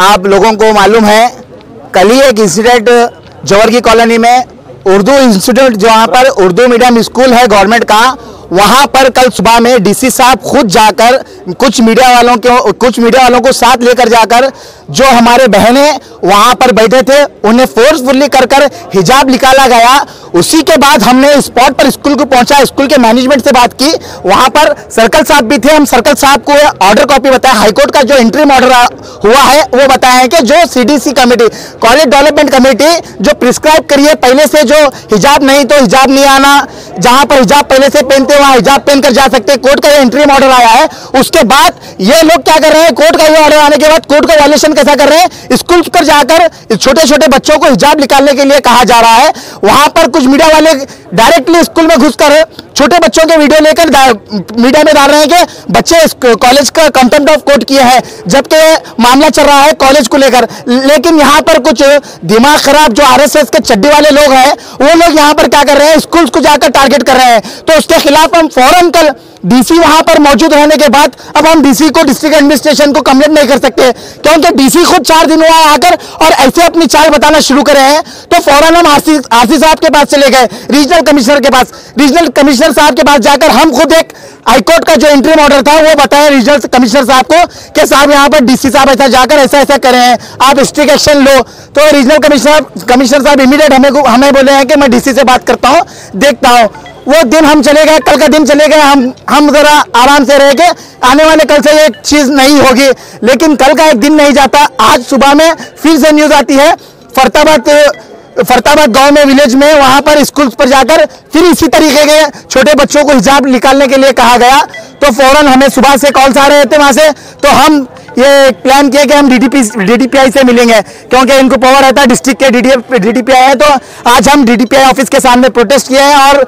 आप लोगों को मालूम है, कल ही एक इंसिडेंट जवर की कॉलोनी में, उर्दू इंस्टीट्यूट जहाँ पर उर्दू मीडियम स्कूल है गवर्नमेंट का, वहाँ पर कल सुबह में डीसी साहब खुद जाकर, कुछ मीडिया वालों के, कुछ मीडिया वालों को साथ लेकर जाकर, जो हमारे बहनें वहाँ पर बैठे थे, उन्हें फोर्सफुली कर कर हिजाब निकाला गया। उसी के बाद हमने स्पॉट पर स्कूल को पहुँचा स्कूल के मैनेजमेंट से बात की। वहाँ पर सर्कल साहब भी थे। हम सर्कल साहब को ऑर्डर कॉपी बताया। हाईकोर्ट का जो एंट्री ऑर्डर हुआ है, वो बताया है कि जो CDC committee college development committee जो प्रिस्क्राइब करिए, पहले से जो हिजाब नहीं तो हिजाब नहीं आना। जहाँ पर हिजाब पहले से पहनते वहाँ हिजाब पहन कर जा सकते कोर्ट का ये इंट्रीम ऑर्डर आया है। उसके बाद ये लोग क्या कर रहे हैं? कोर्ट का ये ऑर्डर आने के बाद कोर्ट का वायलेशन कैसा कर रहे हैं? स्कूल पर जाकर छोटे छोटे बच्चों को हिजाब निकालने के लिए कहा जा रहा है। वहाँ पर कुछ मीडिया वाले डायरेक्टली स्कूल में घुसकर छोटे बच्चों के वीडियो लेकर मीडिया में डाल रहे हैं कि बच्चे कॉलेज का कंटेंट ऑफ़ कोर्ट किया है, जबकि मामला चल रहा है कॉलेज को लेकर। लेकिन यहाँ पर कुछ दिमाग खराब जो आरएसएस के चड्डी वाले लोग हैं, वो लोग यहाँ पर क्या कर रहे हैं स्कूल्स को जाकर टारगेट कर रहे हैं। तो उसके खिलाफ हम फ़ौरन कल डीसी वहाँ पर मौजूद रहने के बाद अब हम डीसी को डिस्ट्रिक्ट एडमिनिस्ट्रेशन को कंप्लेट नहीं कर सकते। क्योंकि डीसी खुद चार दिन हुआ आकर और ऐसे अपनी चाल बताना शुरू करे हैं। तो फ़ौरन हम आरसी आरसी साहब के पास चले गए रीजनल कमिश्नर के पास। रीजनल कमिश्नर कमिश्नर साहब के पास जाकर हम खुद एक हाईकोर्ट का जो इंट्रीम ऑर्डर था, वो बताया रीजनल कमिश्नर साहब को कि साहब यहाँ पर डीसी साहब ऐसा जाकर ऐसा ऐसा करें हैं, आप स्ट्रिक एक्शन लो। तो रीजनल कमिश्नर कमिश्नर साहब इमीडिएट हमें हमें बोले हैं कि मैं डीसी से बात करता हूँ, देखता हूँ। वो दिन हम चले गए, कल का दिन चले गए, हम हम ज़रा आराम से रह के आने वाले कल से ये चीज़ नहीं होगी। लेकिन कल का एक दिन नहीं जाता, आज सुबह में फिर से न्यूज़ आती है। फरताबाद फरताबाद गाँव में, विलेज में, वहाँ पर स्कूल पर जाकर फिर इसी तरीके के छोटे बच्चों को हिजाब निकालने के लिए कहा गया। तो फ़ौरन हमें सुबह से कॉल्स आ रहे थे वहाँ से। तो हम ये प्लान किया कि हम डीडीपी डीटीपीआई से मिलेंगे, क्योंकि इनको पावर रहता है डिस्ट्रिक्ट के डीडीपीआई है। तो आज हम डीडीपीआई ऑफ़िस के सामने प्रोटेस्ट किए हैं और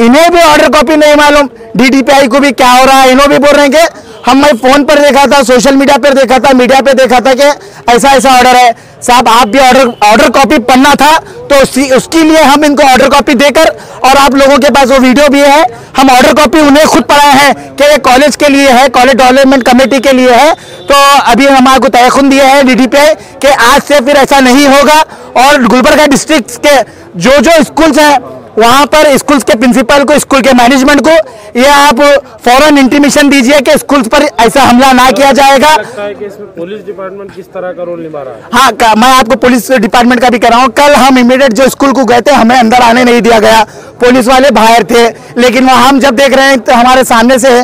इन्हें भी ऑर्डर कॉपी नहीं मालूम डीडीपीआई को भी क्या हो रहा है, इन्हों भी बोल रहे हैं कि हम मैं फ़ोन पर देखा था सोशल मीडिया पर देखा था मीडिया पर देखा था कि ऐसा ऐसा ऑर्डर है। साहब, आप भी ऑर्डर ऑर्डर कॉपी पढ़ना था तो उसी, उसके लिए हम इनको ऑर्डर कॉपी देकर और आप लोगों के पास वो वीडियो भी है। हम ऑर्डर कॉपी उन्हें खुद पढ़ाए हैं कि ये कॉलेज के लिए है कॉलेज डेवलपमेंट कमेटी के लिए है। तो अभी हम आपको तयखुन दिए हैं डी पे कि आज से फिर ऐसा नहीं होगा और गुलबर्गा डिस्ट्रिक्ट के जो जो स्कूल्स हैं वहाँ पर स्कूल के प्रिंसिपल को स्कूल के मैनेजमेंट को ये आप फॉरन इंटीमेशन दीजिए कि स्कूल पर ऐसा हमला ना किया जाएगा। पुलिस डिपार्टमेंट किस तरह का रोल निभा रहा है? हाँ मैं आपको पुलिस डिपार्टमेंट का भी कर रहा हूँ कल हम इमीडिएट जो स्कूल को गए थे हमें अंदर आने नहीं दिया गया। पुलिस वाले बाहर थे लेकिन वहाँ हम जब देख रहे हैं तो हमारे सामने से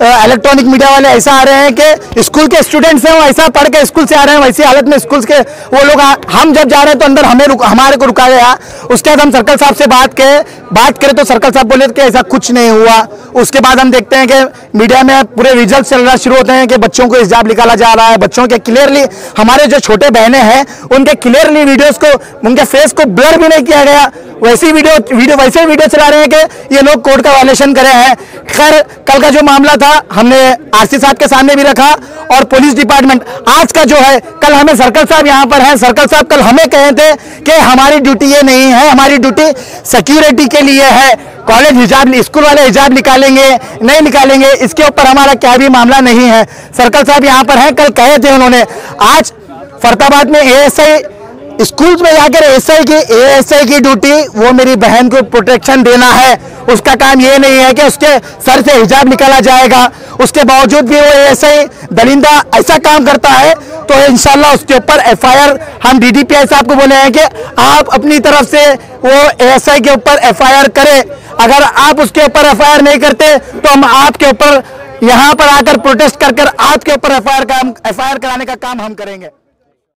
इलेक्ट्रॉनिक मीडिया वाले ऐसा आ रहे हैं कि स्कूल के स्टूडेंट्स हैं वो ऐसा पढ़ के स्कूल से आ रहे हैं वैसी हालत में स्कूल के वो लोग हम जब जा रहे हैं तो अंदर हमें रुक, हमारे को रुका गया। उसके बाद हम सर्कल साहब से बात के बात करें तो सर्कल साहब बोले कि ऐसा कुछ नहीं हुआ। उसके बाद हम देखते हैं कि मीडिया में पूरे रिज़ल्ट चलना शुरू होते हैं कि बच्चों को हिजाब निकाला जा रहा है बच्चों के क्लियरली हमारे जो छोटे बहनें हैं उनके क्लियरली वीडियोज़ को उनके फेस को ब्लर भी नहीं किया गया। वैसी वीडियो वीडियो वैसे वीडियो चला रहे हैं कि ये लोग कोर्ट का वायलेशन करे हैं। खैर कल का जो मामला था रखा, हमने आरसी साहब के सामने भी रखा और पुलिस डिपार्टमेंट। आज का जो है, कल हमें सर्कल साहब यहाँ पर हैं। सर्कल साहब कल हमें कहे थे कि हमारी ड्यूटी ये नहीं है, हमारी ड्यूटी सिक्योरिटी के लिए है। कॉलेज हिजाब, स्कूल वाले हिजाब निकालेंगे, नहीं निकालेंगे, इसके ऊपर हमारा क्या भी मामला नहीं है। सर्कल साहब यहाँ पर हैं, कल कहे थे उन्होंने। आज फरताबाद में ए स्कूल में जाकर एसआई की, एएसआई की ड्यूटी वो मेरी बहन को प्रोटेक्शन देना है। उसका काम ये नहीं है कि उसके सर से हिजाब निकाला जाएगा। उसके बावजूद भी वो एएसआई दरिंदा ऐसा काम करता है तो इनशाला उसके ऊपर एफआईआर, हम डीडीपीआई साहब को बोले हैं कि आप अपनी तरफ़ से वो एएसआई के ऊपर एफआईआर करें। अगर आप उसके ऊपर एफआईआर नहीं करते तो हम आपके ऊपर, यहाँ पर आकर प्रोटेस्ट कर कर आपके ऊपर एफ़ आई कराने का काम हम करेंगे।